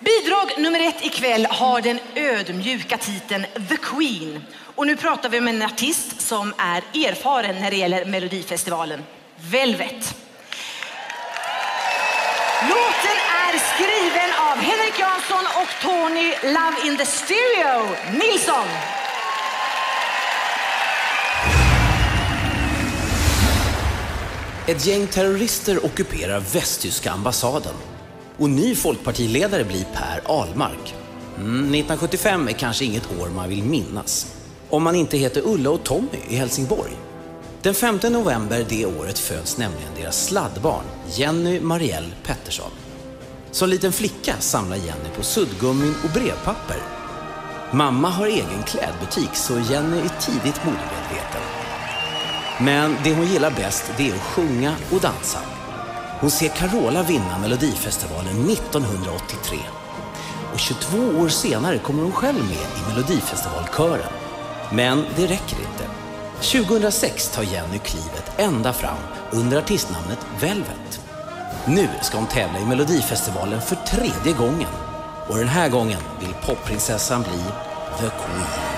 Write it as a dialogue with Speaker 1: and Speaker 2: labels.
Speaker 1: Bidrag nummer ett ikväll har den ödmjuka titeln The Queen. Och nu pratar vi om en artist som är erfaren när det gäller Melodifestivalen. Velvet. Låten är skriven av Henrik Jansson och Tony Love in the Stereo Nilsson.
Speaker 2: Ett gäng terrorister ockuperar västtyska ambassaden och ny folkpartiledare blir Per Ahlmark. Mm, 1975 är kanske inget år man vill minnas. Om man inte heter Ulla och Tommy i Helsingborg. Den 5 november det året föds nämligen deras sladdbarn Jenny Marielle Pettersson. Som liten flicka samlar Jenny på suddgummin och brevpapper. Mamma har egen klädbutik så Jenny är tidigt modemedveten. Men det hon gillar bäst det är att sjunga och dansa. Hon ser Carola vinna Melodifestivalen 1983. Och 22 år senare kommer hon själv med i Melodifestivalkören. Men det räcker inte. 2006 tar Jenny klivet ända fram under artistnamnet Velvet. Nu ska hon tävla i Melodifestivalen för tredje gången. Och den här gången vill popprinsessan bli The Queen.